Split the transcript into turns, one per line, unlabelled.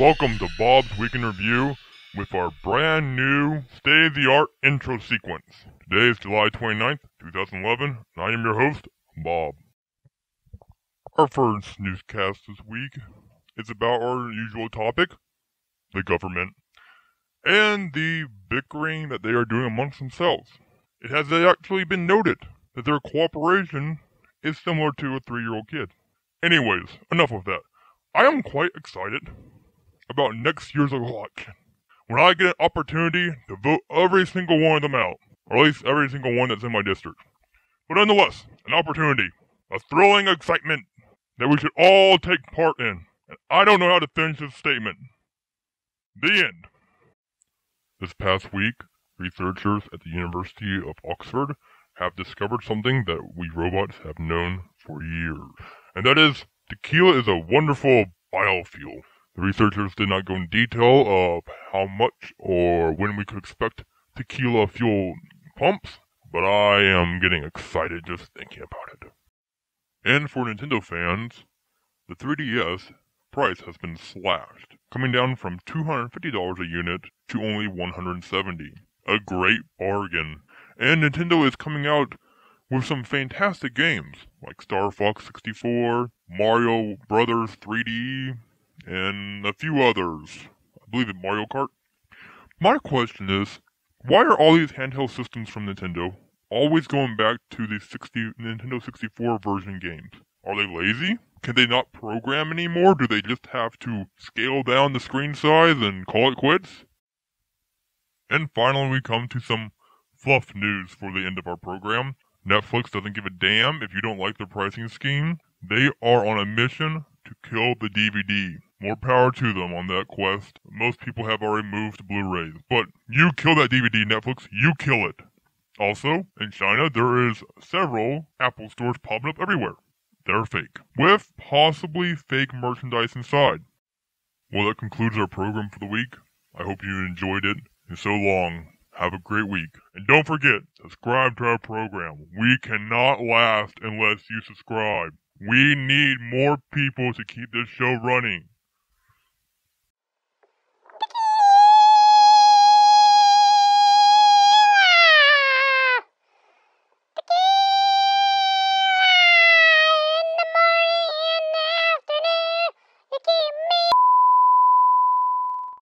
Welcome to Bob's Week in Review with our brand new state of the art intro sequence. Today is July 29th, 2011, and I am your host, Bob. Our first newscast this week is about our usual topic the government and the bickering that they are doing amongst themselves. It has actually been noted that their cooperation is similar to a three year old kid. Anyways, enough of that. I am quite excited about next year's election. When I get an opportunity to vote every single one of them out, or at least every single one that's in my district. But nonetheless, an opportunity, a thrilling excitement that we should all take part in. And I don't know how to finish this statement. The end. This past week, researchers at the University of Oxford have discovered something that we robots have known for years. And that is, tequila is a wonderful biofuel. The researchers did not go in detail of how much or when we could expect tequila fuel pumps, but I am getting excited just thinking about it. And for Nintendo fans, the 3DS price has been slashed, coming down from $250 a unit to only 170. A great bargain. And Nintendo is coming out with some fantastic games like Star Fox 64, Mario Brothers 3D, and a few others. I believe in Mario Kart. My question is, why are all these handheld systems from Nintendo always going back to the 60 Nintendo 64 version games? Are they lazy? Can they not program anymore? Do they just have to scale down the screen size and call it quits? And finally, we come to some fluff news for the end of our program. Netflix doesn't give a damn if you don't like their pricing scheme. They are on a mission to kill the DVD. More power to them on that quest. Most people have already moved to Blu-rays. But you kill that DVD, Netflix. You kill it. Also, in China, there is several Apple stores popping up everywhere. They're fake. With possibly fake merchandise inside. Well, that concludes our program for the week. I hope you enjoyed it. And so long. Have a great week. And don't forget, subscribe to our program. We cannot last unless you subscribe. We need more people to keep this show running.